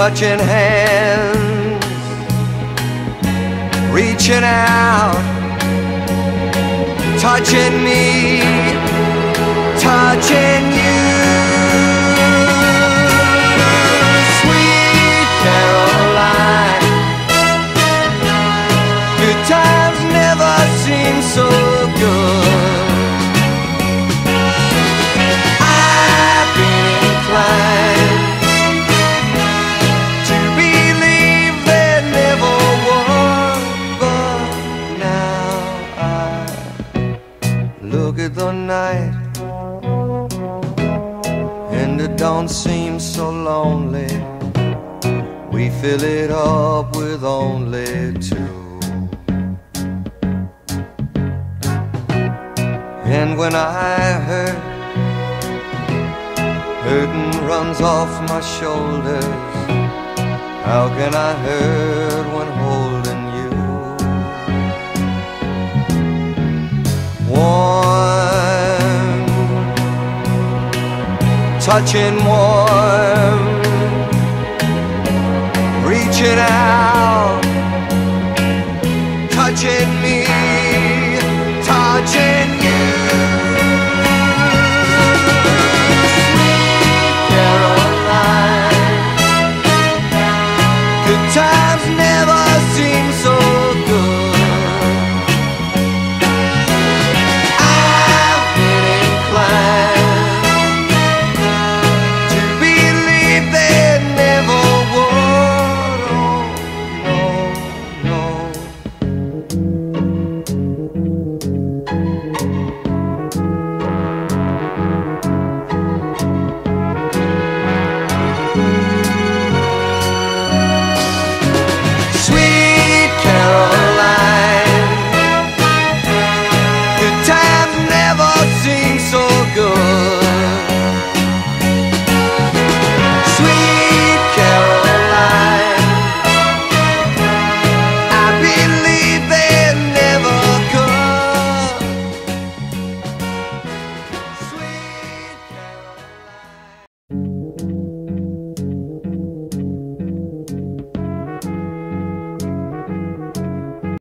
Touching hands, reaching out, touching me, don't seem so lonely. We fill it up with only two. And when I hurt, hurting runs off my shoulders. How can I hurt when touching warm Reaching out Touching me Touching you. Sweet Caroline Good time